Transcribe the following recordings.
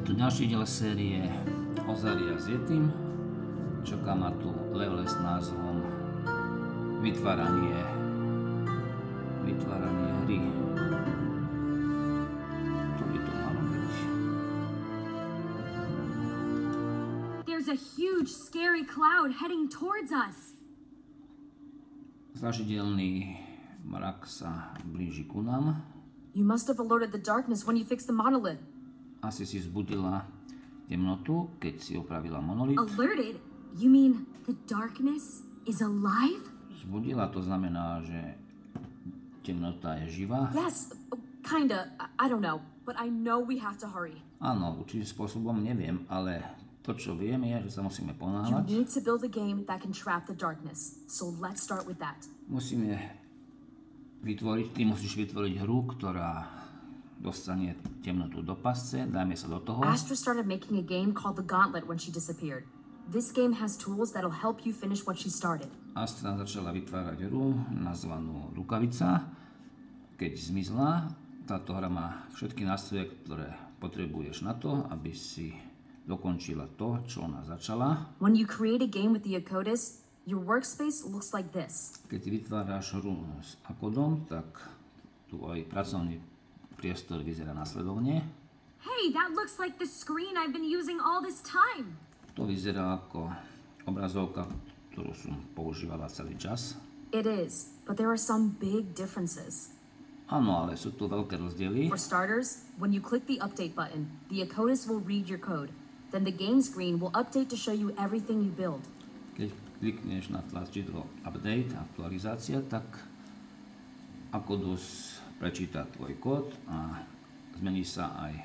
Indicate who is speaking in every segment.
Speaker 1: Je tu ďalší diel série Ozaria s Yetim. Čaká ma tu level s názvom Vytváranie vytváranie hry. To by to malo byť.
Speaker 2: There's a huge, scary cloud heading towards us.
Speaker 1: Strašidelný mrak sa blíži ku nám.
Speaker 2: You must have alerted the darkness when you fixed the monolith.
Speaker 1: Asi si zbudila temnotu, keď si opravila monolit.
Speaker 2: Alerted? You mean the darkness is alive?
Speaker 1: Zbudila to znamená, že temnota je živá.
Speaker 2: Yes, kinda. I, don't know. But I know we have to hurry.
Speaker 1: Áno, určitým spôsobom neviem, ale to, čo viem, je, že sa musíme
Speaker 2: You
Speaker 1: ponáhľať.
Speaker 2: need to build a game that can trap the darkness. So let's start with that.
Speaker 1: Musíme vytvoriť, ty musíš vytvoriť hru, ktorá dostane temnotu do pasce, dajme sa do toho.
Speaker 2: Astra started making a game called The Gauntlet when she disappeared. This game has tools that'll help you finish what she started.
Speaker 1: Astra začala vytvárať hru nazvanú Rukavica. Keď zmizla, táto hra má všetky nástroje, ktoré potrebuješ na to, aby si dokončila to, čo ona začala.
Speaker 2: When you create a game with the Akotis, your workspace looks like this.
Speaker 1: Keď vytváraš hru s Akodom, tak tvoj pracovný priestor vyzerá nasledovne.
Speaker 2: Hey, that looks like the screen I've been using all this time.
Speaker 1: To vyzerá ako obrazovka, ktorú som používala celý čas.
Speaker 2: It is, but there are some big differences.
Speaker 1: Áno, ale sú tu veľké rozdiely.
Speaker 2: For starters, when you click the update button, the Akotis will read your code. Then the game screen will update to show you everything you build.
Speaker 1: Keď klikneš na tlačidlo Update, aktualizácia, tak Akodus prečíta tvoj kód a zmení sa aj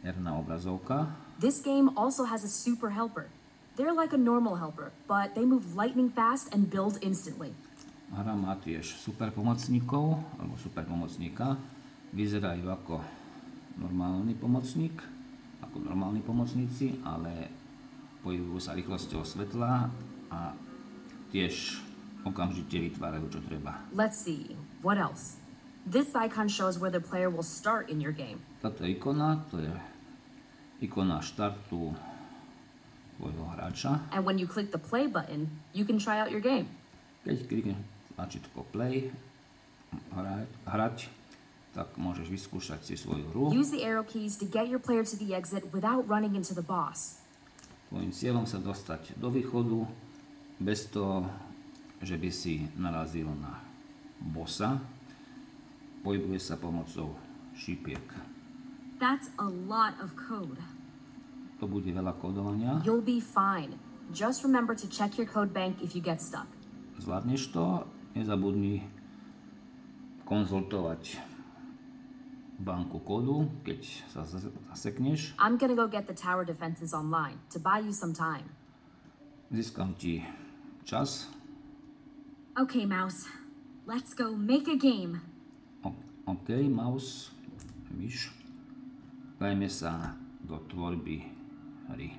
Speaker 1: herná obrazovka.
Speaker 2: This game also has a super helper. They're like a normal helper, but they move lightning fast and build instantly.
Speaker 1: Hra má tiež super pomocníkov, alebo super pomocníka. Vyzerajú ako normálny pomocník, ako normálni pomocníci, ale pohybujú sa rýchlosťou svetla a tiež okamžite vytvárajú, čo treba.
Speaker 2: Let's see, what else? This icon shows where the player will start in your game.
Speaker 1: Táto ikona, to je ikona štartu tvojho hráča.
Speaker 2: And when you click the play button, you can try out your game.
Speaker 1: Keď klikneš tlačítko play, hrať, hrať, tak môžeš vyskúšať si svoju hru.
Speaker 2: Use the arrow keys to get your player to the exit without running into the boss.
Speaker 1: Tvojím cieľom sa dostať do východu bez toho, že by si narazil na bossa. Pohybuje sa pomocou šípiek.
Speaker 2: That's a lot of code.
Speaker 1: To bude veľa kódovania.
Speaker 2: You'll be fine. Just remember to check your code bank if you get stuck.
Speaker 1: Zvládneš to, nezabudni konzultovať banku kódu, keď sa zase- zasekneš.
Speaker 2: I'm gonna go get the tower defenses online to buy you some time.
Speaker 1: Získam ti čas.
Speaker 2: Okay, Mouse. Let's go make a game.
Speaker 1: OK, mouse, myš. Dajme sa do tvorby hry.